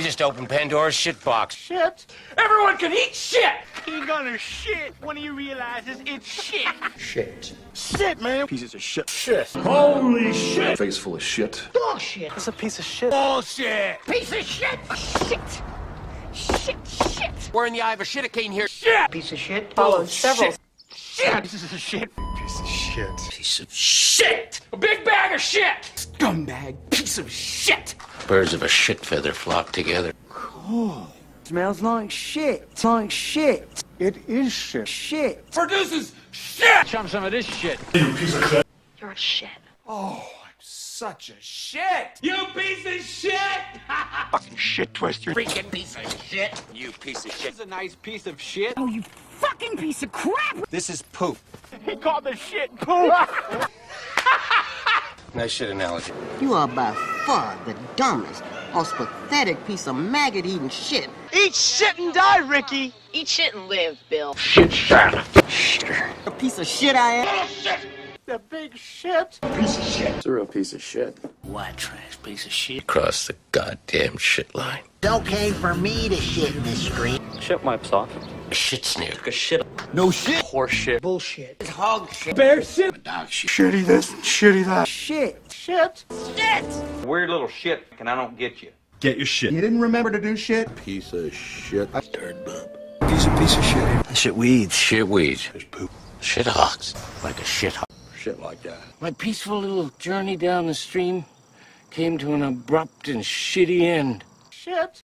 You just opened Pandora's shit box. Shit. Everyone can eat shit. He's gonna shit when he realizes it's shit. Shit. Shit, man. Pieces of shit. Shit. Holy shit. Face full of shit. Bullshit. It's a piece of shit. Bullshit. Piece of shit. Shit. Shit, shit. We're in the eye of a shiticane here. Shit. Piece of shit followed several. Shit. Pieces of shit. Piece of shit. Piece of shit. A big bag of shit. Scumbag. Piece of shit. Birds of a shit feather flock together. Smells like shit. Like shit. It is shit. Shit. Produces shit. Chum some of this shit. You piece of shit. You're a shit. Oh, I'm such a shit. You piece of shit. Fucking shit twister. Freaking piece of shit. You piece of shit. It's a nice piece of shit. Oh, you fucking piece of crap! This is poop. He called the shit poop. Nice shit analogy. You are by far the dumbest, most pathetic piece of maggot-eating shit. Eat shit and die, Ricky. Eat shit and live, Bill. Shit shot. Shitter. A piece of shit I am. Shit. The big shit. Piece of shit. It's a real piece of shit. White trash piece of shit. Across the goddamn shit line. It's okay for me to shit in this street. Shit wipes off. A shit sneer. A shit. No shit. Horse shit. Bullshit. Hog shit. Bear shit. Dog shit. Shitty this, shitty that. Shit. Shit. Shit. Weird little shit, and I don't get you. Get your shit. You didn't remember to do shit? Piece of shit. Turd bump. He's a piece of shit. Shit weeds. Shit weeds. There's poop. Shit hogs. Like a shit hog. Shit like that. My peaceful little journey down the stream came to an abrupt and shitty end. Shit.